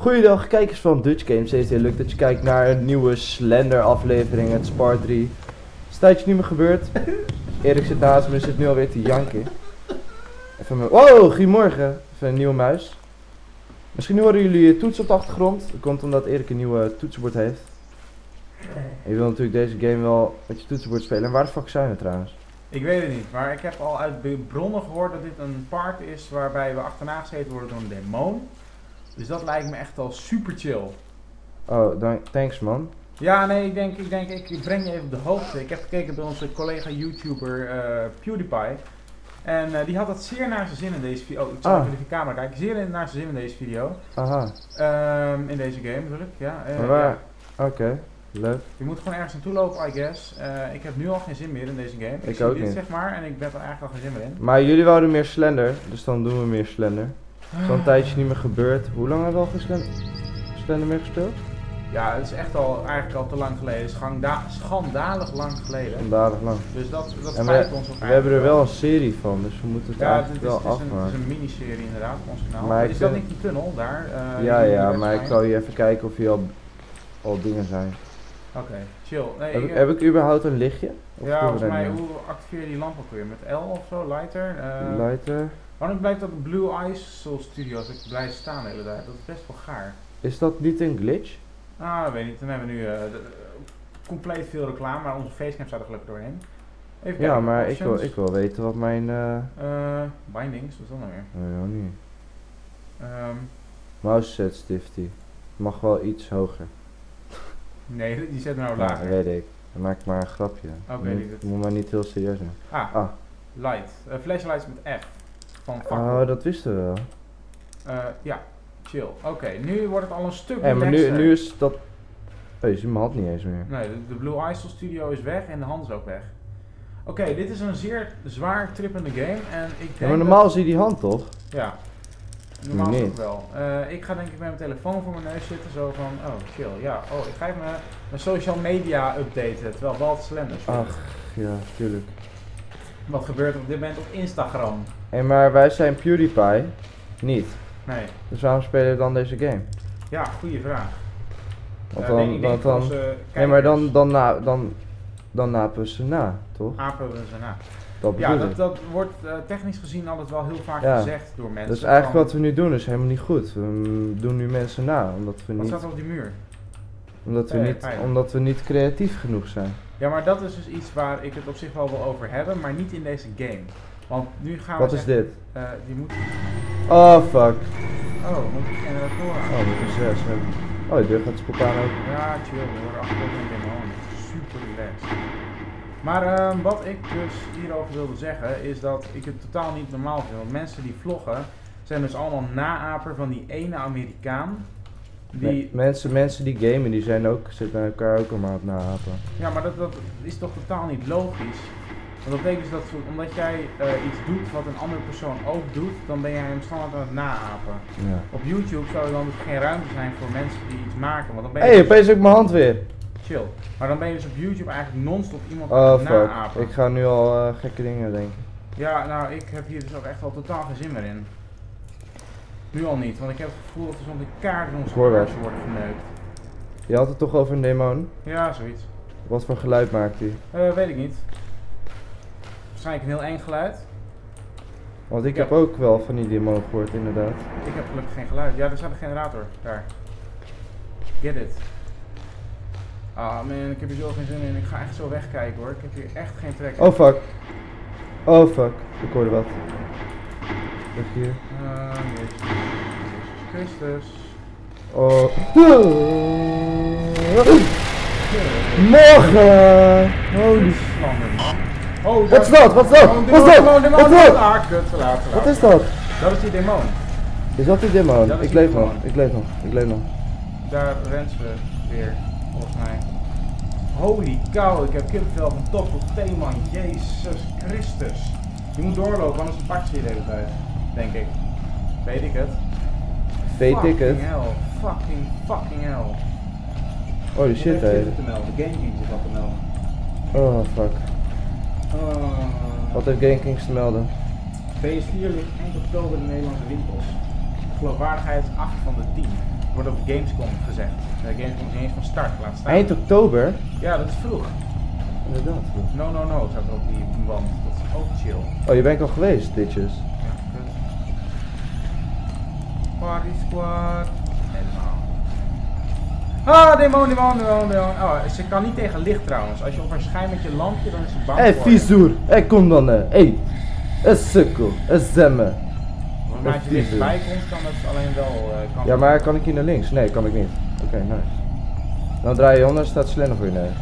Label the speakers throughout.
Speaker 1: Goeiedag kijkers van Dutch Games. Het is heel leuk dat je kijkt naar een nieuwe Slender aflevering, het Spar 3. Het is een tijdje niet meer gebeurd. Erik zit naast me en zit nu alweer te janken. Even mijn... Wow, goedemorgen. Even een nieuwe muis. Misschien horen jullie toets op de achtergrond. Dat komt omdat Erik een nieuwe toetsenbord heeft. En je wil natuurlijk deze game wel met je toetsenbord spelen. En waar de fuck zijn we trouwens?
Speaker 2: Ik weet het niet, maar ik heb al uit bronnen gehoord dat dit een part is waarbij we achterna gezeten worden door een demon. Dus dat lijkt me echt al super chill.
Speaker 1: Oh, thanks man.
Speaker 2: Ja, nee, ik denk, ik denk, ik breng je even op de hoogte. Ik heb gekeken bij onze collega YouTuber eh, PewDiePie. En eh, die had het zeer naar zijn zin in deze video. Oh, ik zal
Speaker 1: Ah.
Speaker 2: even in de camera kijken. Zeer naar zijn zin in deze video.
Speaker 1: Aha,
Speaker 2: Ehm, in deze game natuurlijk, ja.
Speaker 1: Waar?
Speaker 2: ja.
Speaker 1: Oké, leuk.
Speaker 2: Je moet gewoon ergens naartoe lopen, I guess. Ik heb nu al geen zin meer in deze game. Ik,
Speaker 1: ook
Speaker 2: dit,
Speaker 1: niet.
Speaker 2: zeg maar, en ik heb er eigenlijk al geen zin meer in.
Speaker 1: Maar jullie wouden meer Slender, dus dan doen we meer Slender. Zo'n
Speaker 2: Ah.
Speaker 1: tijdje niet meer gebeurd. Hoe lang hebben we al geslen- Slender meer gespeeld?
Speaker 2: Ja, het is echt al eigenlijk al te lang geleden. Het is schanda- schandalig lang geleden.
Speaker 1: Vandaag lang.
Speaker 2: Dus dat, dat
Speaker 1: En
Speaker 2: spijt ons ook
Speaker 1: We hebben er wel een serie van, dus we moeten het
Speaker 2: Ja, het
Speaker 1: eigenlijk
Speaker 2: is,
Speaker 1: wel
Speaker 2: het is een, het is een miniserie inderdaad op ons kanaal.
Speaker 1: Maar
Speaker 2: is dat
Speaker 1: vind-
Speaker 2: niet die tunnel daar? eh,
Speaker 1: Ja, ja, maar ik zal je even kijken of hier al, al dingen zijn.
Speaker 2: Oké, chill. Nee,
Speaker 1: Heb
Speaker 2: ik,
Speaker 1: heb ik überhaupt een lichtje? Of
Speaker 2: ja, volgens mij, hoe activeer je die lamp ook weer? Met L of zo? Lighter? Eh,
Speaker 1: Lighter.
Speaker 2: Waarom blijft dat Blue Eyes Soul Studios ik blijf staan de hele tijd? Dat is best wel gaar.
Speaker 1: Is dat niet een glitch?
Speaker 2: Ah, dat weet ik niet. Dan hebben we nu eh, de- compleet veel reclame, maar onze facecam staat er gelukkig doorheen. Even
Speaker 1: Ja, maar ik wil, ik wil weten wat mijn... eh
Speaker 2: Eh, bindings, wat is dat nou weer?
Speaker 1: nee, ook niet.
Speaker 2: Ehm,
Speaker 1: Mouse sensitivity. Mag wel iets hoger.
Speaker 2: nee, die we nou
Speaker 1: Ja,
Speaker 2: lager.
Speaker 1: weet ik. Dan maak ik maar een grapje.
Speaker 2: Oké,
Speaker 1: moet,
Speaker 2: lieverd.
Speaker 1: moet maar niet heel serieus zijn.
Speaker 2: Ah,
Speaker 1: Ah.
Speaker 2: light. Eh, flashlights met F. Van.
Speaker 1: Oh, dat wisten we wel.
Speaker 2: Eh, ja, chill. Oké, nu wordt het al een stuk
Speaker 1: Hé, maar nu, nu is dat... Je ziet mijn hand niet eens meer.
Speaker 2: Nee, de, de Blue Eyes Studio is weg en de hand is ook weg. Oké, dit is een zeer zwaar trippende game en ik denk
Speaker 1: Ja, maar normaal zie je die hand toch?
Speaker 2: Ja, normaal
Speaker 1: Niet.
Speaker 2: ook wel. Eh, ik ga denk ik met mijn telefoon voor mijn neus zitten, zo van, oh chill, ja, oh ik ga even mijn, mijn social media updaten, terwijl Walt Slender.
Speaker 1: Ach, ja, tuurlijk.
Speaker 2: Wat gebeurt er op dit moment op Instagram?
Speaker 1: Hé, maar wij zijn PewDiePie. Niet.
Speaker 2: Nee,
Speaker 1: Dus waarom spelen we dan deze game?
Speaker 2: ja, goede vraag.
Speaker 1: Want dan,
Speaker 2: onze
Speaker 1: nee, maar dan, dan, na, dan, dan napen ze na, toch?
Speaker 2: Apen we ze na.
Speaker 1: Dat
Speaker 2: Ja, dat, wordt eh, technisch gezien altijd wel heel vaak
Speaker 1: Ja.
Speaker 2: gezegd door mensen.
Speaker 1: Dat is eigenlijk wat we nu doen, is helemaal niet goed. We doen nu mensen na, omdat we
Speaker 2: Wat
Speaker 1: niet,
Speaker 2: staat er op die muur?
Speaker 1: omdat we
Speaker 2: Eh,
Speaker 1: niet, omdat we niet creatief genoeg zijn.
Speaker 2: Ja, maar dat is dus iets waar ik het op zich wel wil over hebben, maar niet in deze game. Want nu gaan we
Speaker 1: Wat is dit?
Speaker 2: eh, die moet...
Speaker 1: Oh, fuck.
Speaker 2: Oh, we moeten generatoren aan.
Speaker 1: Oh, dat is zes. hè. Oh, de deur gaat spontaan open.
Speaker 2: Ja, chill, worden achterop een demon. Super relaxed. Maar ehm, wat ik dus hierover wilde zeggen, is dat ik het totaal niet normaal vind. Want mensen die vloggen, zijn dus allemaal naaper van die ene Amerikaan. Die,
Speaker 1: Me- mensen, mensen die gamen, die zijn ook, zitten elkaar ook allemaal aan het nahapen.
Speaker 2: Ja, maar dat, dat is toch totaal niet logisch? Want dat betekent dus dat omdat jij eh, iets doet wat een andere persoon ook doet, dan ben jij hem standaard aan het naapen.
Speaker 1: Ja.
Speaker 2: Op YouTube zou er dan dus geen ruimte zijn voor mensen die iets maken, want dan ben
Speaker 1: Hé,
Speaker 2: je
Speaker 1: hey,
Speaker 2: dus
Speaker 1: opeens ook mijn hand weer.
Speaker 2: chill. Maar dan ben je dus op YouTube eigenlijk non-stop iemand aan
Speaker 1: Oh,
Speaker 2: het
Speaker 1: fuck.
Speaker 2: naapen.
Speaker 1: Ik ga nu al eh, gekke dingen denken.
Speaker 2: Ja, nou, ik heb hier dus ook echt al totaal geen zin meer in. Nu al niet, want ik heb het gevoel dat er zo'n kaart in onze
Speaker 1: Voorwaarts.
Speaker 2: kaartje wordt geneukt.
Speaker 1: Je had het toch over een demon?
Speaker 2: Ja, zoiets.
Speaker 1: Wat voor geluid maakt hij?
Speaker 2: Eh, weet ik niet. Waarschijnlijk een heel eng geluid.
Speaker 1: Want ik heb ook wel van die demon gehoord, inderdaad.
Speaker 2: Ik heb gelukkig geen geluid. Ja, er staat een generator. Daar. Get it. Ah man, ik heb hier zo geen zin in. Ik ga echt zo wegkijken hoor. Ik heb hier echt geen trek in.
Speaker 1: Oh, fuck. Oh, fuck. Ik hoorde wat. Hier.
Speaker 2: Ah, Jezus. Christus.
Speaker 1: Oh. Morgen! Holy.
Speaker 2: Oh,
Speaker 1: Wat is dat? Wat is dat?
Speaker 2: Oh,
Speaker 1: Wat is dat?
Speaker 2: demon,
Speaker 1: Wat is dat?
Speaker 2: Ah.
Speaker 1: Wat is dat?
Speaker 2: Dat is die demon.
Speaker 1: Is dat die demon?
Speaker 2: Dat
Speaker 1: Ik leef nog. Ik leef nog. Ik leef nog.
Speaker 2: Daar rent ze weer, volgens mij. Holy cow, ik heb kippenvel van top tot teen man. Jezus Christus. Je moet doorlopen, anders pak je de hele tijd. Denk ik. Weet ik het.
Speaker 1: V-ticket.
Speaker 2: Fucking hell. Fucking, fucking hell.
Speaker 1: Holy shit, hé.
Speaker 2: te melden. Game King zit al te melden.
Speaker 1: Oh, fuck.
Speaker 2: Uh,
Speaker 1: Wat heeft GameKings te melden?
Speaker 2: PS4 ligt eind oktober in de Nederlandse winkels. Geloofwaardigheid is 8 van de 10. Wordt op Gamescom gezegd. De Gamescom is niet eens van start, laat staan.
Speaker 1: Eind oktober?
Speaker 2: Ja, dat is vroeg.
Speaker 1: Inderdaad.
Speaker 2: No, no, no, staat er op die wand. Dat is ook chill.
Speaker 1: Oh, je bent al geweest, ditjes.
Speaker 2: Party squad. Helemaal. Ah, demon, demon, demon, demon. Oh, ze kan niet tegen licht trouwens. Als je op haar schijn met je lampje, dan is ze bang
Speaker 1: Hé, hey, vizoer. Hé, kom dan. Hé, hey. een sukkel. Een zemme.
Speaker 2: Maar als je dichtbij komt, kan het alleen wel... eh, kan
Speaker 1: Ja, maar kan ik hier naar links? Nee, kan ik niet. Oké, nice. Dan draai je om, dan staat Slender voor je neus.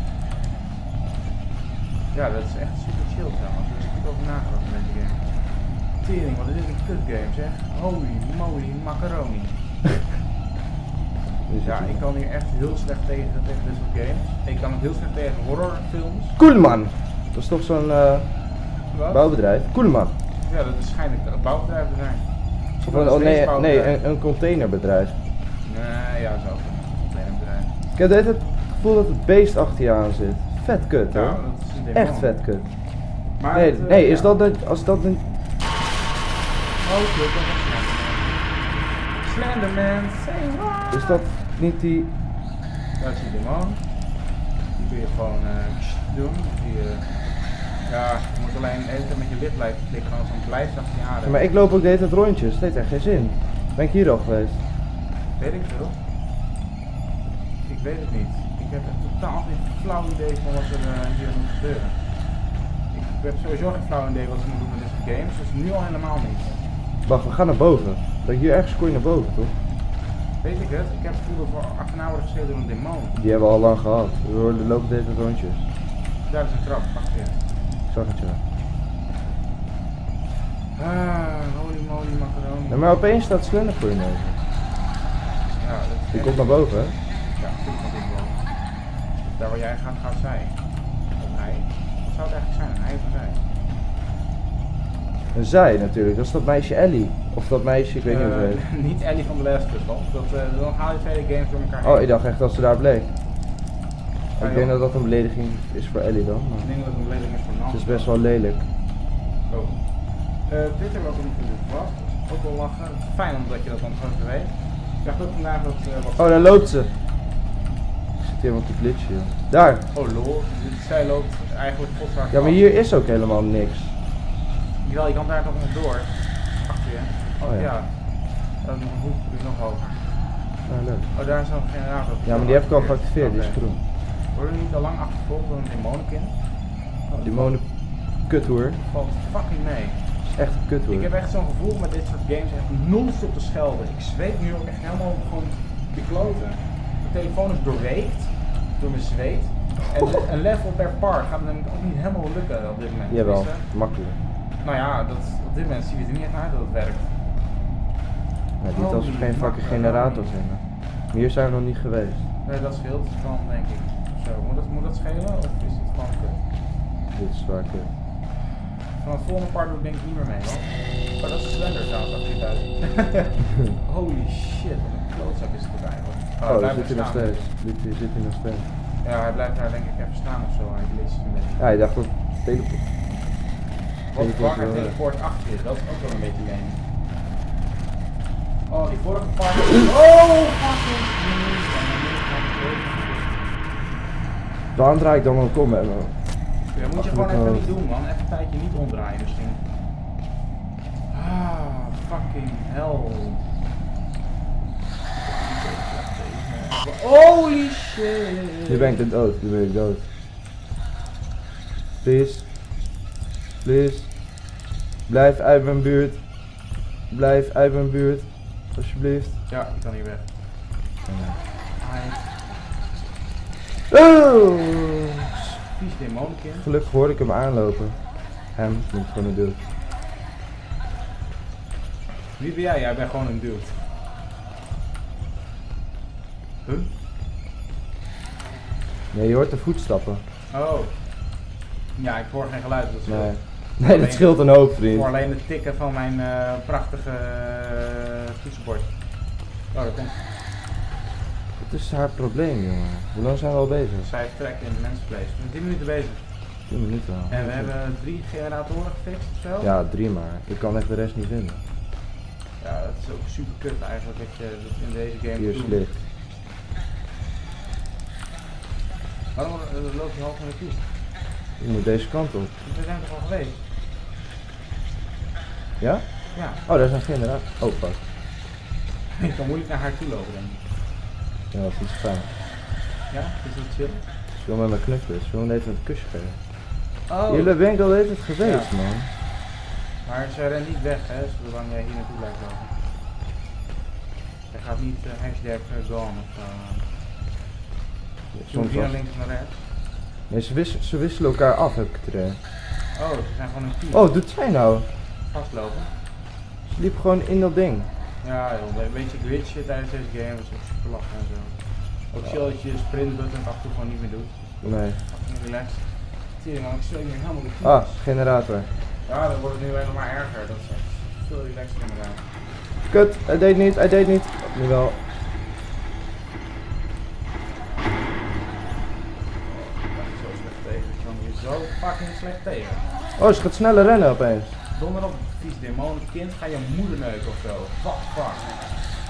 Speaker 2: Ja, dat is echt super chill trouwens. Daar is goed over nagedacht met die game. Tering, wat is dit een kut game zeg. Holy moly macaroni.
Speaker 1: Zit
Speaker 2: Ja, ik kan hier echt heel slecht tegen, tegen dit soort games. Ik kan ook heel slecht tegen horrorfilms.
Speaker 1: Koelman. Dat is toch zo'n eh, bouwbedrijf? Koelman.
Speaker 2: Ja, dat is schijnlijk een bouwbedrijf te zijn.
Speaker 1: Of een, oh, nee, nee een, een containerbedrijf.
Speaker 2: Nee, ja, zo. Een bedrijf.
Speaker 1: Ik heb het gevoel dat het beest achter je aan zit. Vet kut,
Speaker 2: Ja,
Speaker 1: hoor.
Speaker 2: dat is.
Speaker 1: Echt vet kut.
Speaker 2: Maar
Speaker 1: Nee,
Speaker 2: het, eh,
Speaker 1: nee, is dat, als dat een...
Speaker 2: Oh, dat is Slenderman. Slenderman, say what?
Speaker 1: Is dat niet die...
Speaker 2: Dat is die demon. Die kun je gewoon eh, doen. Die, eh, ja, je moet alleen even met je lid blijven klikken, anders dan blijft achter je haren.
Speaker 1: Ja, maar ik loop ook de hele tijd rondjes. Het heeft echt geen zin. Ben ik hier al geweest?
Speaker 2: Weet ik veel. Ik weet het niet. Ik heb echt totaal geen flauw idee van wat er eh, hier moet gebeuren. Ik heb sowieso geen flauw idee wat ze moeten doen met soort games, dus nu al helemaal niet.
Speaker 1: Wacht, we gaan naar boven. Dat hier ergens kon je naar boven, toch?
Speaker 2: Weet ik het? Ik heb dat we achterna worden geschreven door een demon.
Speaker 1: Die hebben we al lang gehad. We lopen de hele tijd rondjes.
Speaker 2: Daar is een trap, wacht even.
Speaker 1: Ik zag het, ja.
Speaker 2: Ah, holy moly macaroni.
Speaker 1: Nee, maar opeens staat Slender voor je neus.
Speaker 2: Ja, dat is
Speaker 1: Die komt naar boven, hè?
Speaker 2: Ja, natuurlijk komt dit wel. Daar waar jij gaat, gaat zij. Of hij. Wat zou het eigenlijk zijn? Een hij of zij?
Speaker 1: En zij natuurlijk, dat is dat meisje Ellie. Of dat meisje, ik weet niet hoe ze
Speaker 2: Eh,
Speaker 1: heet.
Speaker 2: niet Ellie van de Last of Us, dat, eh, dan haal je twee games door elkaar
Speaker 1: Oh, ik dacht echt dat ze daar bleek.
Speaker 2: Ja,
Speaker 1: ik denk dat dat een belediging is voor Ellie dan.
Speaker 2: Ik denk dat het een belediging is voor Nans.
Speaker 1: ze is best wel lelijk.
Speaker 2: Oh. Twitter er was, dat is ook wel lachen. Het fijn omdat je dat dan gewoon weet. Ik dacht ook vandaag dat eh.
Speaker 1: Oh, daar loopt ze. Ik zit helemaal te glitchen. Daar.
Speaker 2: Oh lol, zij loopt eigenlijk
Speaker 1: Ja, maar hier is ook helemaal niks.
Speaker 2: Jawel, je kan daar toch nog door. Achter je. Oh,
Speaker 1: Oh, ja.
Speaker 2: een hoek, die is nog hoger.
Speaker 1: Ah, leuk.
Speaker 2: Oh, daar is nog een generator.
Speaker 1: Ja, maar die heb ik al geactiveerd, die is groen.
Speaker 2: Worden we niet al lang achtervolgd door een demonenkind? Oh,
Speaker 1: Die monen kuthoer.
Speaker 2: valt fucking mee.
Speaker 1: echt een kuthoer.
Speaker 2: Ik heb echt zo'n gevoel met dit soort games echt non-stop te schelden. Ik zweet nu ook echt helemaal gewoon de kloten. Mijn telefoon is doorweekt door mijn zweet. En een level per part gaat namelijk ook niet helemaal lukken op dit moment.
Speaker 1: Jawel, makkelijk.
Speaker 2: Nou ja, dat, op dit moment ziet het er niet echt uit dat het werkt.
Speaker 1: Ja, niet als we
Speaker 2: Holy
Speaker 1: geen fucking generators hebben. Maar hier zijn we nog niet geweest.
Speaker 2: Nee, dat scheelt dan denk ik. Zo, moet dat, moet dat schelen of is het gewoon kut?
Speaker 1: Dit is waar kut.
Speaker 2: Van het volgende part doe ik denk ik niet meer mee, hoor. Maar dat is slender trouwens, achter je. Holy shit, wat een klootzak is het erbij, hoor.
Speaker 1: Oh,
Speaker 2: hij
Speaker 1: zit hij
Speaker 2: er
Speaker 1: nog steeds. Dit zit hij nog steeds.
Speaker 2: Ja, hij blijft daar denk ik even staan of zo. Hij leest het een beetje.
Speaker 1: Ja, ik dacht dat teleport.
Speaker 2: Wat langer teleport achter je, dat is ook wel een beetje game. Oh, die vorige part. Oh, fucking.
Speaker 1: Waarom draai ik dan ook om? hè?
Speaker 2: Ja, moet je gewoon even niet doen, man. Even een tijdje niet omdraaien misschien. Ah, fucking hell. Holy shit.
Speaker 1: Nu ben ik dood, nu ben ik dood. Please. Please. Blijf uit mijn buurt. Blijf uit mijn buurt. Alsjeblieft.
Speaker 2: Ja, ik kan hier weg. Hij
Speaker 1: Oh!
Speaker 2: vies demonenkind.
Speaker 1: Gelukkig hoorde ik hem aanlopen. Hem, ik moet gewoon een dude.
Speaker 2: Wie ben jij? Jij bent gewoon een dude. Huh?
Speaker 1: Nee, je hoort de voetstappen.
Speaker 2: Oh. Ja, ik hoor geen geluid. Dat scheelt.
Speaker 1: Nee. Nee, dat scheelt een hoop, vriend.
Speaker 2: hoor alleen het tikken van mijn eh, prachtige toetsenbord. Oh, dat komt.
Speaker 1: Wat is haar probleem, jongen? Hoe lang zijn we al bezig?
Speaker 2: Zij trekt in het mensenvlees. We zijn 10 minuten bezig.
Speaker 1: 10 minuten al.
Speaker 2: En we hebben drie generatoren gefixt of zo.
Speaker 1: Ja, drie maar. Ik kan echt de rest niet vinden.
Speaker 2: Ja, dat is ook super kut eigenlijk dat je dat in deze game
Speaker 1: Hier is
Speaker 2: doet.
Speaker 1: licht.
Speaker 2: Waarom eh, loop je half naartoe?
Speaker 1: Je moet deze kant op.
Speaker 2: We zijn toch al geweest?
Speaker 1: Ja?
Speaker 2: Ja,
Speaker 1: Oh, daar is een generator. Oh, fuck.
Speaker 2: ik kan moeilijk naar haar toe lopen denk ik.
Speaker 1: Ja, dat is fijn.
Speaker 2: Ja, is dat chill?
Speaker 1: Ze wil met mijn knuffelen. Ze wil net een kusje geven.
Speaker 2: Oh,
Speaker 1: Jullie ben ik al de hele tijd geweest,
Speaker 2: Ja.
Speaker 1: man.
Speaker 2: maar ze rent niet weg hè, zolang jij hier naartoe blijft lopen. Hij gaat niet eh, hashtag eh, gone of zo. Soms
Speaker 1: Soms
Speaker 2: hier naar links en naar rechts.
Speaker 1: Nee, ze, wisselen, ze wisselen elkaar af, heb ik het idee.
Speaker 2: Oh, ze zijn gewoon een team.
Speaker 1: Oh, doet zij nou?
Speaker 2: Vastlopen.
Speaker 1: Ze liep gewoon in dat ding.
Speaker 2: Ja, joh, een beetje glitchen tijdens deze game, is ook super lachen en zo. Ook chill dat je je sprintbutton af en toe gewoon niet meer doet.
Speaker 1: Nee.
Speaker 2: Fucking relaxed. Zie je man, ik zweet me helemaal de
Speaker 1: Ah, generator.
Speaker 2: Ja, dan wordt het nu alleen maar erger. Dat is echt veel relaxer inderdaad.
Speaker 1: Kut, hij deed niet, hij deed niet. Nu wel.
Speaker 2: Zo slecht tegen. Ik kan hier zo fucking slecht tegen.
Speaker 1: Oh, ze gaat sneller rennen opeens.
Speaker 2: Donder op, vies demonenkind, ga je moeder neuken of zo. What the fuck?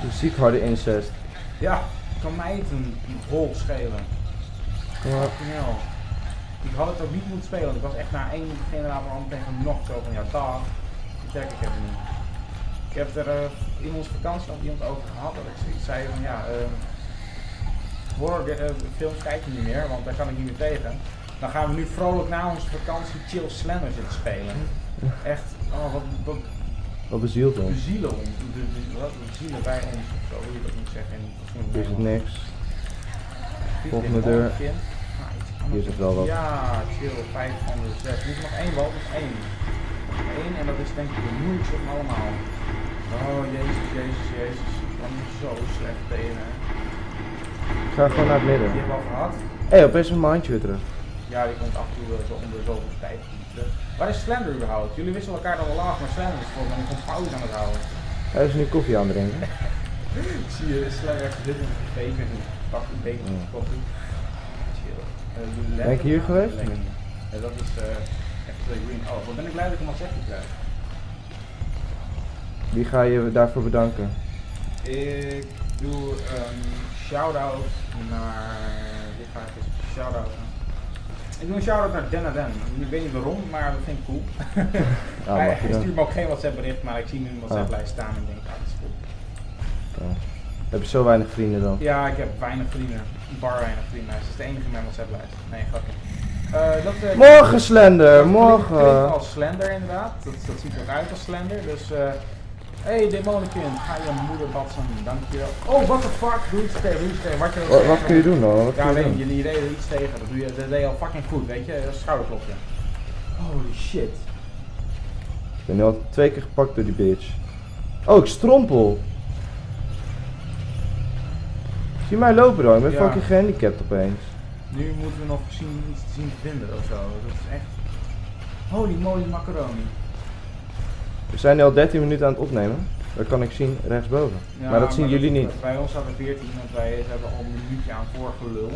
Speaker 1: De ziek harde incest.
Speaker 2: Ja, kan mij het een rol schelen.
Speaker 1: Ja.
Speaker 2: Hell. Ik had het ook niet moeten spelen, want ik was echt na één generator al meteen nog zo van ja, dag. Die trek ik even niet. Ik heb er eh, in onze vakantie nog iemand over gehad dat ik zei van ja, eh, films kijk ik niet meer, want daar kan ik niet meer tegen. Dan gaan we nu vrolijk na onze vakantie chill Slender zitten spelen. Echt, oh wat, wat
Speaker 1: Wat bezielt ons?
Speaker 2: bezielen ons, wat bezielen bij ons of zo, hoe je dat moet zeggen
Speaker 1: Hier is het niks. volgende deur.
Speaker 2: Ah.
Speaker 1: Hier zit wel wat.
Speaker 2: Ja, chill, 5 van de 6. Er is nog één bal, nog één. Één en dat is denk ik de moeilijkste van allemaal. Oh, jezus, jezus, jezus. Ik kan zo slecht tegen.
Speaker 1: Ik ga gewoon naar het midden.
Speaker 2: Die hebben we al gehad.
Speaker 1: Hé, hey, opeens een maandje weer terug.
Speaker 2: Ja, die komt af en toe zo onder zoveel tijd terug. Waar is Slender überhaupt? Jullie wisselen elkaar dan wel af, maar Slender is volgens mij gewoon pauze aan het houden.
Speaker 1: Hij is nu koffie aan het drinken.
Speaker 2: Ik zie je Slender echt zitten een café met een pak een beetje
Speaker 1: Ja.
Speaker 2: koffie. Chill. Jullie
Speaker 1: Ben ik hier geweest?
Speaker 2: op- Nee. Ja, dat is eh, echt green. Oh, wat ben ik blij dat ik hem al zeggen krijg.
Speaker 1: Wie ga je daarvoor bedanken?
Speaker 2: Ik doe een shout-out naar. Wie ga ik eens shout-out? Ik doe een shout-out naar Den Den. Ik weet niet waarom, maar dat vind ik cool.
Speaker 1: Ja,
Speaker 2: hij stuurt me ook geen WhatsApp bericht, maar ik zie nu een WhatsApp lijst staan en denk, ah, dat is cool.
Speaker 1: Heb je zo weinig vrienden dan?
Speaker 2: Ja, ik heb weinig vrienden. Bar weinig vrienden. Hij is de enige in mijn WhatsApp lijst. Nee, grapje. Eh, dat, eh,
Speaker 1: Morgen Slender,
Speaker 2: dat klinkt-
Speaker 1: morgen.
Speaker 2: als Slender inderdaad. Dat, dat ziet er ook uit als Slender. Dus, eh hey demonenkind, ga je moeder batsen. Dankjewel. Oh, what the fuck? Doe iets tegen, doe iets tegen. Wat, je
Speaker 1: Wat, kun je doen dan? Wat
Speaker 2: Ja,
Speaker 1: doen?
Speaker 2: je deed er iets tegen. Dat, doe je, dat deed je al fucking goed, weet je. Dat is schouderklopje. Holy shit.
Speaker 1: Ik ben nu al twee keer gepakt door die bitch. Oh, ik strompel. Zie mij lopen dan, ik ben
Speaker 2: Ja.
Speaker 1: fucking gehandicapt opeens.
Speaker 2: Nu moeten we nog zien, iets te zien te vinden of zo. Dat is echt... Holy moly macaroni.
Speaker 1: We zijn nu al 13 minuten aan het opnemen. Dat kan ik zien rechtsboven.
Speaker 2: Ja,
Speaker 1: maar dat zien jullie niet.
Speaker 2: Bij ons staat er 14, want wij hebben al een minuutje aan voorgelul.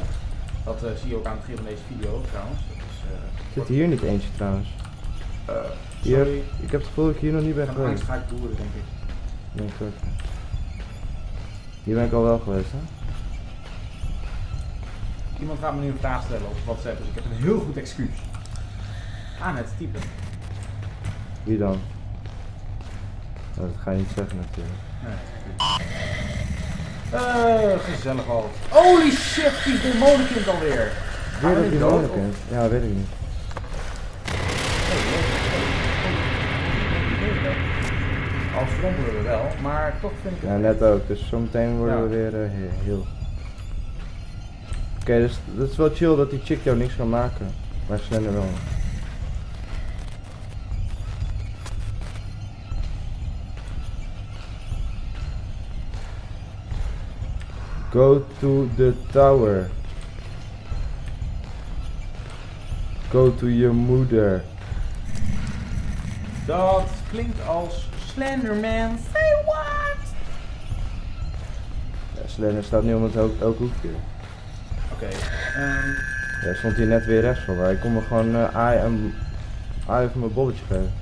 Speaker 2: Dat eh, zie je ook aan het begin van deze video trouwens. Dat is, eh,
Speaker 1: Zit hier niet eentje trouwens?
Speaker 2: eh,
Speaker 1: Hier, ik heb het gevoel dat ik hier nog niet ben geweest.
Speaker 2: angst ga ik boeren denk ik.
Speaker 1: Nee, klopt. Hier ben ik al wel geweest, hè?
Speaker 2: Iemand gaat me nu een vraag stellen op WhatsApp, dus ik heb een heel goed excuus. Aan het typen.
Speaker 1: Wie dan? Nou, dat ga je niet zeggen natuurlijk.
Speaker 2: Nee. Eh, gezellig al. Holy shit, die demonenkind alweer.
Speaker 1: Weer
Speaker 2: we
Speaker 1: dat kent. Ja, weet ik niet.
Speaker 2: Al strompelen we wel, maar toch vind ik het...
Speaker 1: Ja, net ook. Dus zometeen worden
Speaker 2: Ja.
Speaker 1: we weer eh, he- heel. Oké, dus dat is wel chill dat die chick jou niks kan maken. Maar Slender wel. Go to the tower. Go to your moeder.
Speaker 2: Dat klinkt als Slenderman. Say what?
Speaker 1: Ja, Slender staat nu om het elk, elk hoekje.
Speaker 2: Oké, ehm,
Speaker 1: Ja, stond hier net weer rechts van waar. Ik kon me gewoon eh aai en aai van mijn bolletje geven.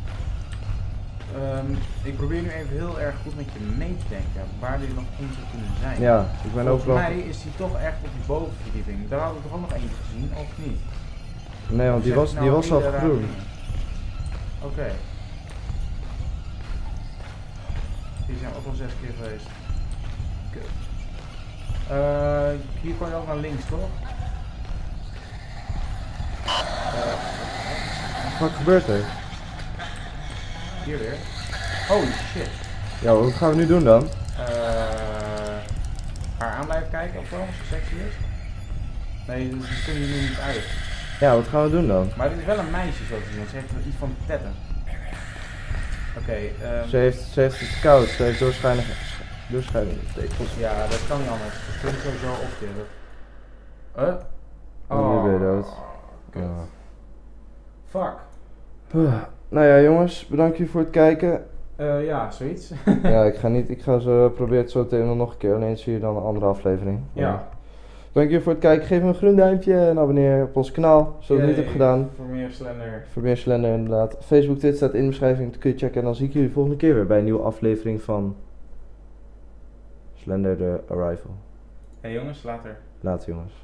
Speaker 2: Ehm, ik probeer nu even heel erg goed met je mee te denken waar dit nog in zou kunnen zijn.
Speaker 1: Ja, ik ben
Speaker 2: Volgens mij is die toch echt op die bovenverdieping. Daar hadden we toch ook nog eentje gezien, of niet?
Speaker 1: Nee, want die was, die
Speaker 2: nou
Speaker 1: was al groen.
Speaker 2: Oké. Die zijn ook al zes keer geweest. Kut. Eh, hier kan je ook naar links, toch?
Speaker 1: Wat gebeurt er?
Speaker 2: Hier weer. Holy shit.
Speaker 1: Ja, wat gaan we nu doen dan?
Speaker 2: Eh, haar aan blijven kijken of zo, als ze sexy is. Nee, die kunnen je nu niet uit.
Speaker 1: Ja, wat gaan we doen dan?
Speaker 2: Maar dit is wel een meisje zo te zien, ze heeft iets van tetten. Oké, ehm,
Speaker 1: Ze heeft, ze heeft het koud, ze heeft doorschijnige, doorschijnende tekens.
Speaker 2: ja, dat kan niet anders. Ze kunt sowieso optillen. Huh?
Speaker 1: Oh, nu ben je dood.
Speaker 2: Fuck.
Speaker 1: Nou ja, jongens, bedankt jullie voor het kijken.
Speaker 2: Eh, ja, zoiets.
Speaker 1: ja, ik ga niet, ik ga zo, probeer het zo meteen nog een keer. Alleen zie je dan een andere aflevering.
Speaker 2: ja.
Speaker 1: Dank jullie voor het kijken. Geef me een groen duimpje en abonneer op ons kanaal. Als je dat niet hebt gedaan.
Speaker 2: Voor meer slender.
Speaker 1: Voor meer slender inderdaad. Facebook, dit staat in de beschrijving. Dat kun je checken. En dan zie ik jullie volgende keer weer bij een nieuwe aflevering van Slender The Arrival.
Speaker 2: Hey jongens, later.
Speaker 1: Later jongens.